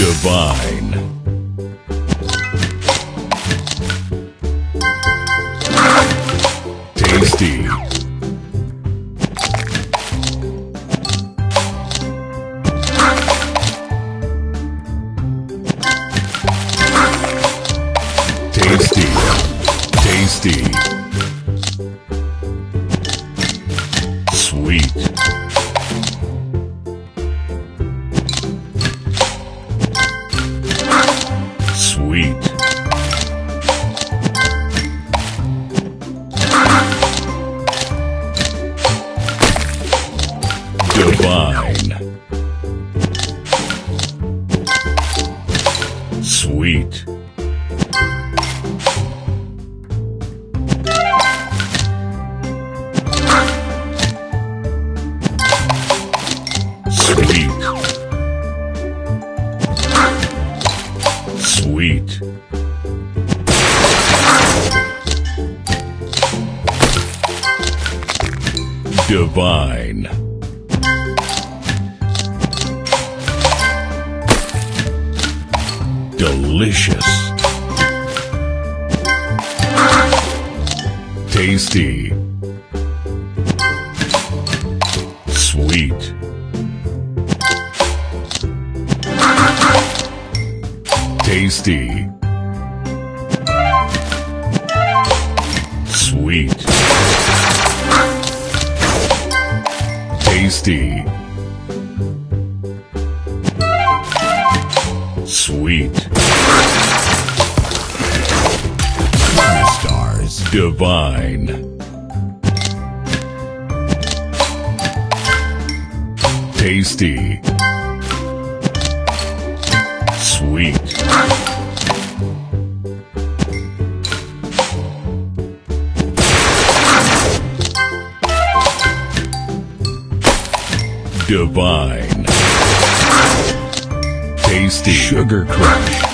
Divine. Tasty. Tasty. Tasty. Sweet. Divine. Sweet. Sweet. Sweet. Divine. Delicious. Tasty. Tasty. Sweet. Tasty. Sweet. Stars. Divine. Tasty. Sweet. Divine. Tasty. Sugar Crush.